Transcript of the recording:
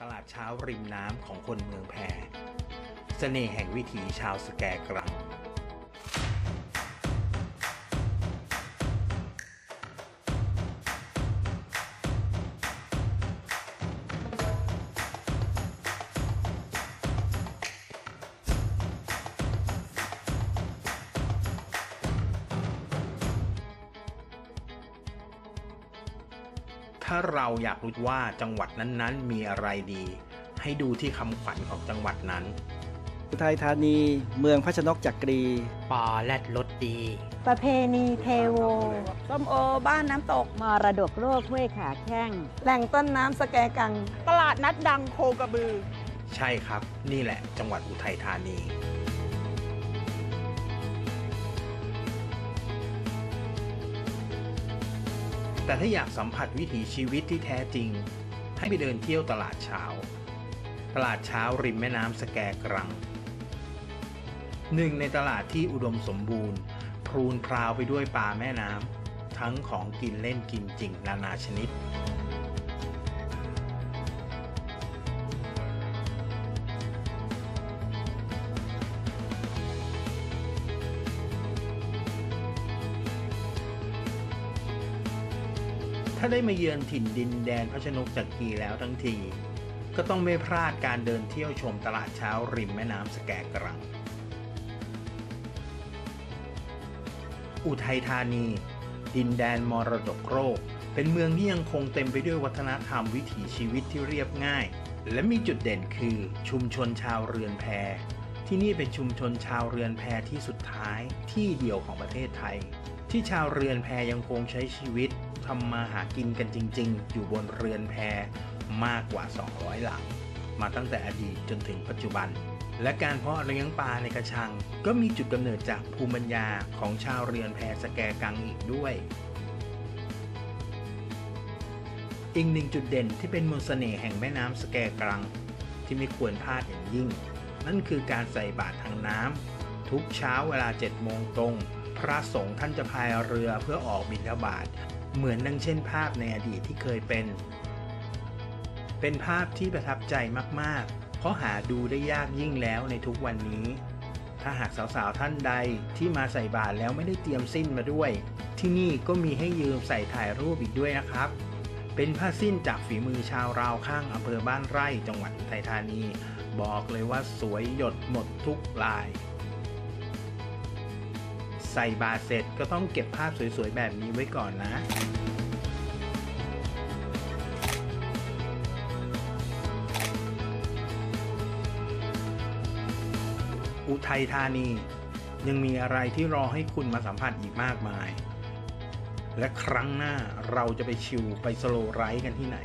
ตลาดเช้าริมน้ำของคนเมืองแพร เสน่ห์แห่งวิถีชาวสแกกรัง ถ้าเราอยากรู้ว่าจังหวัดนั้นๆ มีอะไรดี ให้ดูที่คำขวัญของจังหวัดนั้นอุทัยธานี เมืองพระชนกจักรี ปอแลดรถดี ประเพณีเทโว ส้มโอ บ้านน้ำตก มรดกโลกห้วยขาแข้ง แหล่งต้นน้ำสแกกัง ตลาดนัดดังโคกระบือ ใช่ครับ นี่แหละจังหวัดอุทัยธานี แต่ถ้าอยากสัมผัสวิถีชีวิตที่แท้จริง ให้ไปเดินเที่ยวตลาดเช้า ตลาดเช้าริมแม่น้ำสแกกรัง หนึ่งในตลาดที่อุดมสมบูรณ์ พรูนพราวไปด้วยปลาแม่น้ำทั้งของกินเล่นกินจริงนานาชนิด ถ้าได้มาเยือนถิ่นดินแดนพระชนกจักรีแล้วทั้งที ก็ต้องไม่พลาดการเดินเที่ยวชมตลาดเช้าริมแม่น้ำสแกกรัง อุทัยธานี ดินแดนมรดกโลกเป็นเมืองที่ยังคงเต็มไปด้วยวัฒนธรรมวิถีชีวิตที่เรียบง่าย และมีจุดเด่นคือชุมชนชาวเรือนแพที่นี่เป็นชุมชนชาวเรือนแพที่สุดท้ายที่เดียวของประเทศไทย ที่ชาวเรือนแพยังคงใช้ชีวิตทำมาหากินกันจริง ๆ อยู่บนเรือนแพมากกว่า 200 หลัง มาตั้งแต่อดีตจนถึงปัจจุบัน และการเพาะเลี้ยงปลาในกระชัง ก็มีจุดกำเนิดจากภูมิปัญญาของชาวเรือนแพสแกกังอีกด้วย อีกหนึ่งจุดเด่นที่เป็นมนต์เสน่ห์แห่งแม่น้ำสแกกรังที่ไม่ควรพลาดอย่างยิ่ง นั่นคือการใส่บาตรทางน้ำทุกเช้าเวลา7โมงตรง พระสงฆ์ท่านจะพายเรือเพื่อออกบิณฑบาตเหมือนดังเช่นภาพในอดีตที่เคยเป็น เป็นภาพที่ประทับใจมากๆ เพราะหาดูได้ยากยิ่งแล้วในทุกวันนี้ ถ้าหากสาวๆท่านใดที่มาใส่บาตรแล้วไม่ได้เตรียมสิ้นมาด้วย ที่นี่ก็มีให้ยืมใส่ถ่ายรูปอีกด้วยนะครับ เป็นผ้าสิ้นจากฝีมือชาวราวข้างอำเภอบ้านไร่จังหวัดอุทัยธานี บอกเลยว่าสวยหยดหมดทุกลาย ส่บาตรเสร็จก็ต้องเก็บภาพสวยๆ แบบนี้ไว้ก่อนนะอุทัยธานี ยังมีอะไรที่รอให้คุณมาสัมผัสอีกมากมาย และครั้งหน้าเราจะไปชิลไปสโลไรด์กันที่ไหน